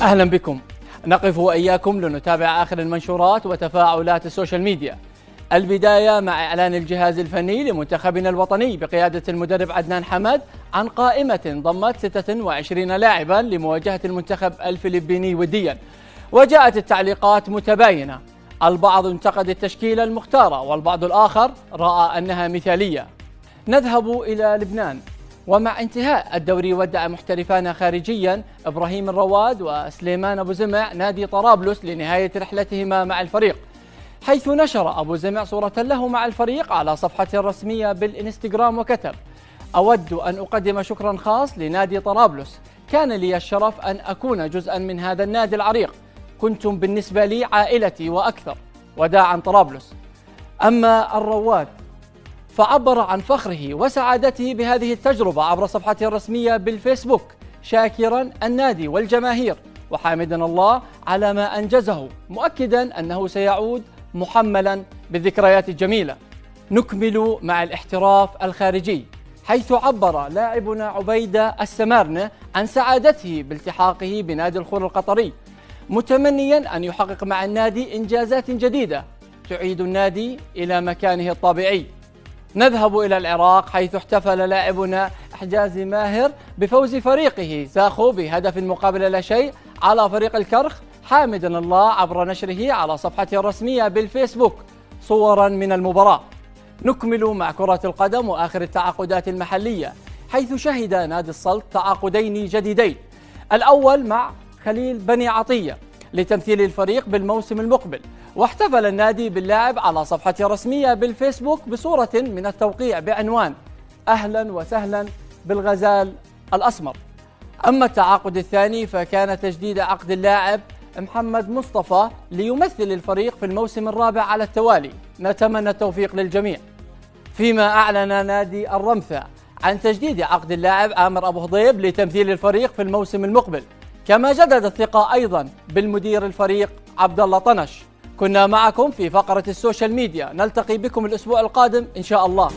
أهلا بكم. نقف وإياكم لنتابع آخر المنشورات وتفاعلات السوشيال ميديا. البداية مع إعلان الجهاز الفني لمنتخبنا الوطني بقيادة المدرب عدنان حمد عن قائمة ضمت 26 لاعبا لمواجهة المنتخب الفلبيني وديا. وجاءت التعليقات متباينة. البعض انتقد التشكيلة المختارة والبعض الآخر رأى أنها مثالية. نذهب إلى لبنان. ومع انتهاء الدوري ودع محترفان خارجيا إبراهيم الرواد وسليمان أبو زمع نادي طرابلس لنهاية رحلتهما مع الفريق. حيث نشر أبو زمع صورة له مع الفريق على صفحته الرسمية بالإنستغرام وكتب أود أن أقدم شكرا خاص لنادي طرابلس. كان لي الشرف أن أكون جزءا من هذا النادي العريق. كنتم بالنسبة لي عائلتي وأكثر. وداعا طرابلس. أما الرواد فعبر عن فخره وسعادته بهذه التجربة عبر صفحته الرسمية بالفيسبوك شاكرا النادي والجماهير. وحامدا الله على ما أنجزه مؤكدا أنه سيعود محملا بالذكريات الجميلة. نكمل مع الاحتراف الخارجي حيث عبر لاعبنا عبيدة السمارنة عن سعادته بالتحاقه بنادي الخور القطري. متمنيا أن يحقق مع النادي إنجازات جديدة تعيد النادي إلى مكانه الطبيعي. نذهب إلى العراق حيث احتفل لاعبنا حجازي ماهر بفوز فريقه. ساخو بهدف مقابل لا شيء على فريق الكرخ. حامدا الله عبر نشره على صفحته الرسمية بالفيسبوك. صورا من المباراة. نكمل مع كرة القدم وآخر التعاقدات المحلية حيث شهد نادي السلط تعاقدين جديدين. الأول مع خليل بني عطية. لتمثيل الفريق بالموسم المقبل. واحتفل النادي باللاعب على صفحته الرسمية بالفيسبوك بصورة من التوقيع بعنوان أهلا وسهلا بالغزال الأسمر. أما التعاقد الثاني فكان تجديد عقد اللاعب محمد مصطفى ليمثل الفريق في الموسم الرابع على التوالي. نتمنى التوفيق للجميع. فيما أعلن نادي الرمثة عن تجديد عقد اللاعب عامر أبو هضيب لتمثيل الفريق في الموسم المقبل. كما جدد الثقة أيضا بالمدير الفريق عبد الله طنش. كنا معكم في فقرة السوشيال ميديا. نلتقي بكم الأسبوع القادم إن شاء الله.